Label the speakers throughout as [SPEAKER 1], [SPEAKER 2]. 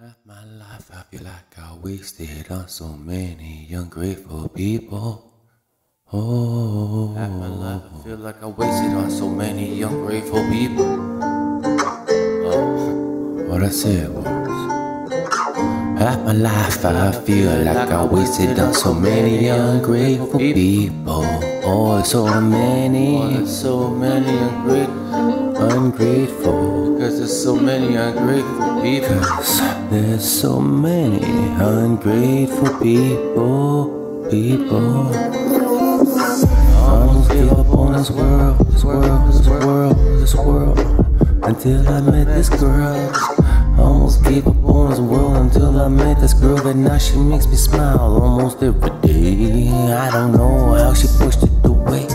[SPEAKER 1] Half my life I feel like I wasted on so many ungrateful people. Oh, half my life I feel like I wasted on so many ungrateful people. Oh, what I said was. Half my life I feel like I wasted on so many ungrateful people. Oh, so many, oh, so many ungrateful, ungrateful. Cause there's so many ungrateful people. Cause there's so many ungrateful people, people. I almost gave up on this world, this world, this world, this world. Until I met this girl. Almost gave up on this world until I met this girl that now she makes me smile almost every day. I don't know how she pushed it away.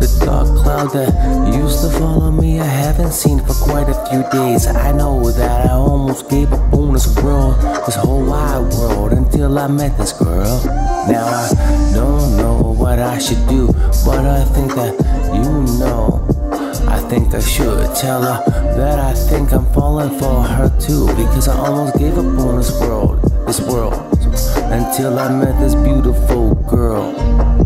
[SPEAKER 1] The dark cloud that used to follow me, I haven't seen for quite a few days. I know that I almost gave up on this world, this whole wide world, until I met this girl. Now I don't know what I should do, but I think that you know. I think I should tell her that I think I'm falling for her too Because I almost gave up on this world, this world Until I met this beautiful girl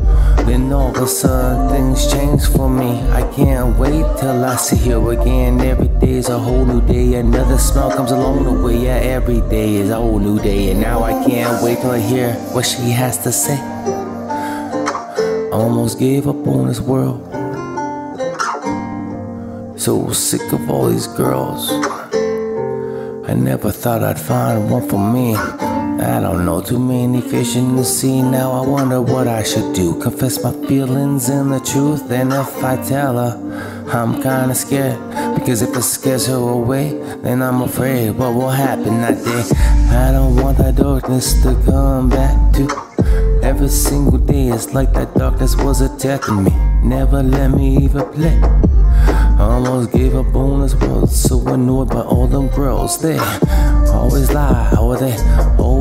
[SPEAKER 1] Sudden things change for me. I can't wait till I see her again. Every day is a whole new day. Another smile comes along the way. Yeah, every day is a whole new day. And now I can't wait till I hear what she has to say. I Almost gave up on this world. So sick of all these girls. I never thought I'd find one for me. I don't know, too many fish in the sea. Now I wonder what I should do. Confess my feelings and the truth. And if I tell her, I'm kinda scared. Because if it scares her away, then I'm afraid what will happen that day. I don't want that darkness to come back to. Every single day it's like that darkness was attacking me. Never let me even play. Almost gave up on this world, so annoyed by all them girls. They always lie, or they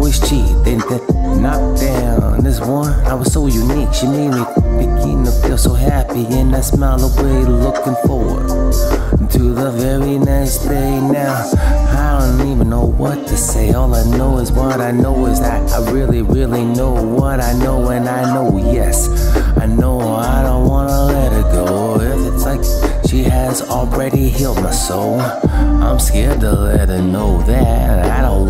[SPEAKER 1] always cheat. They, they knock down this one. I was so unique, she made me begin to feel so happy, and I smile away, looking forward to the very next day. Now I don't even know what to say. All I know is what I know is that I really, really know what I know, and I know yes, I know I don't wanna let her go. If it's like she has already healed my soul. I'm scared to let her know that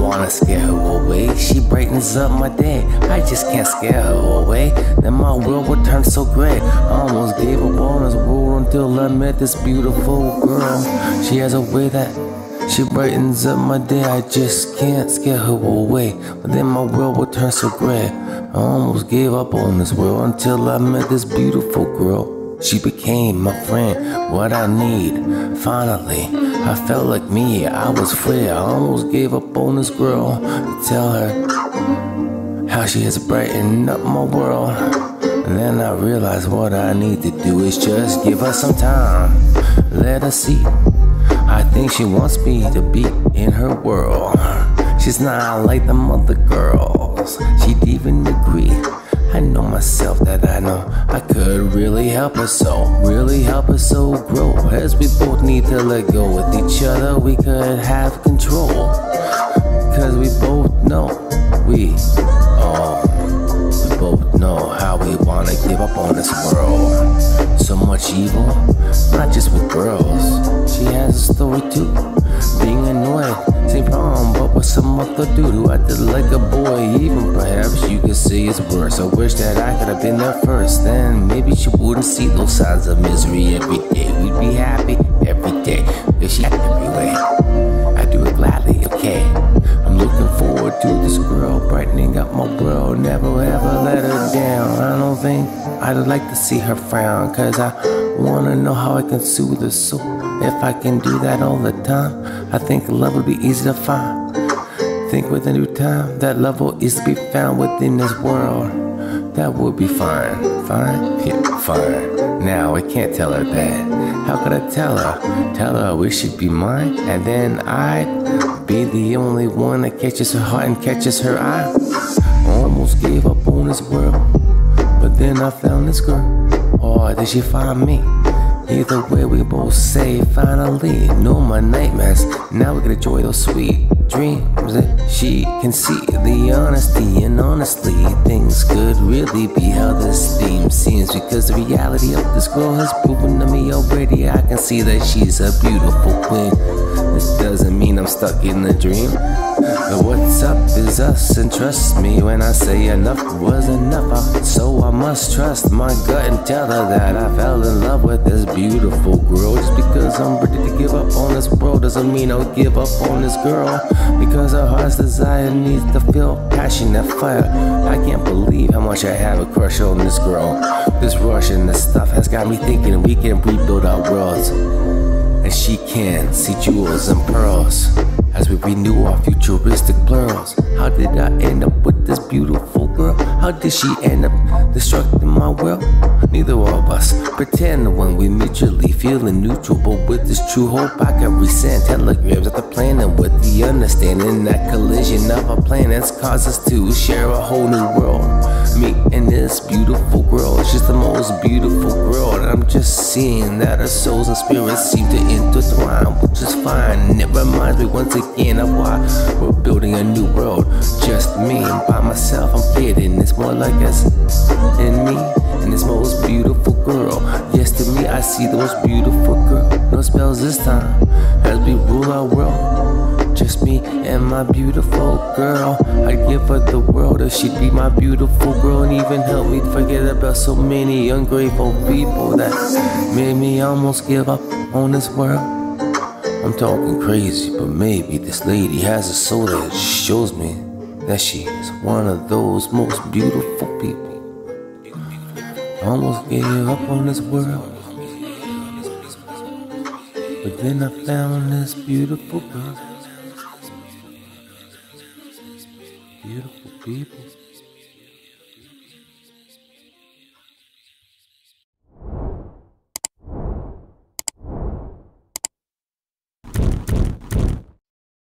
[SPEAKER 1] wanna scare her away. She brightens up my day, I just can't scare her away. Then my world would turn so gray. I almost gave up on this world until I met this beautiful girl. She has a way that she brightens up my day, I just can't scare her away. But then my world would turn so gray. I almost gave up on this world until I met this beautiful girl. She became my friend, what I need. Finally, I felt like me, I was free. I almost gave up on this girl to tell her how she has brightened up my world. And then I realized what I need to do is just give her some time. Let her see. I think she wants me to be in her world. She's not like the other girls. She'd even agree. I know myself that I know I could really help us so, really help us so grow. As we both need to let go with each other, we could have control. Cause we both know we, oh, we both know how we wanna give up on this world. So much evil, not just with girls. She has a story too. Being annoyed, same problem, but with some other dude who acted like a boy. Even perhaps you could say it's worse. I wish that I could have been there first. Then maybe she wouldn't see those signs of misery every day. We'd be happy every day. If she had every way. I do it gladly, okay. I'm looking forward to this girl brightening up my world. Never ever let her down. I don't think I'd like to see her frown. Cause I wanna know how I can soothe her soul. If I can do that all the time, I think love would be easy to find. Think with a new time that love will easily be found within this world. That would be fine. Fine? Yeah, fine. Now I can't tell her that. How could I tell her? Tell her we should be mine, and then I'd be the only one that catches her heart and catches her eye. Almost gave up on this world, then I found this girl. Or oh, did she find me? Either way, we both say finally. No more nightmares. Now we can enjoy those sweet dreams that she can see the honesty, and honestly, things could really be how this theme seems. Because the reality of this girl has proven to me already. I can see that she's a beautiful queen. This doesn't mean I'm stuck in a dream. But what's up is us, and trust me when I say enough was enough. Uh, so I must trust my gut and tell her that I fell in love with this beautiful girl. Just because I'm ready to give up on this world doesn't mean I'll give up on this girl. Because her heart's desire needs to feel passion and fire. I can't believe how much I have a crush on this girl. This rush and this stuff has got me thinking we can rebuild our worlds. And she can see jewels and pearls as we renew our futuristic plurals. How did I end up with this beautiful girl? How did she end up destructing my world? Neither of us pretend when we mutually feeling neutral, but with this true hope, I can resend telegrams at the planet with the understanding that collision of our planets causes us to share a whole new world. Me and this beautiful girl, she's the most beautiful girl, and I'm just seeing that our souls and spirits seem to intertwine, which is fine. It reminds me once again of why we're building a new world. Just me and by myself, I'm kidding. It's more like us and me and this most beautiful girl. Yes, to me, I see the most beautiful girl. No spells this time as we rule our world. Just me and my beautiful girl. I'd give her the world if she'd be my beautiful girl and even help me forget about so many ungrateful people that made me almost give up on this world. I'm talking crazy, but maybe this lady has a soul that shows me that she is one of those most beautiful people. I Almost gave up on this world. But then I found this beautiful girl. Beautiful people.